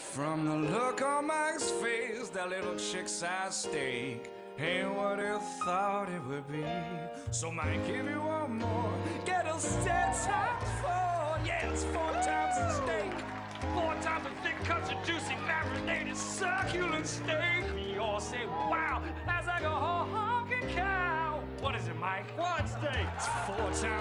From the look on Mike's face, that little chick's at stake ain't what you thought it would be. So Mike, give you one more, get a set times four. Yeah, it's four times the steak, four times the thick cuts of juicy marinated succulent steak. We all say wow as a whole honking cow. What is it, Mike? Quad steak? It's four times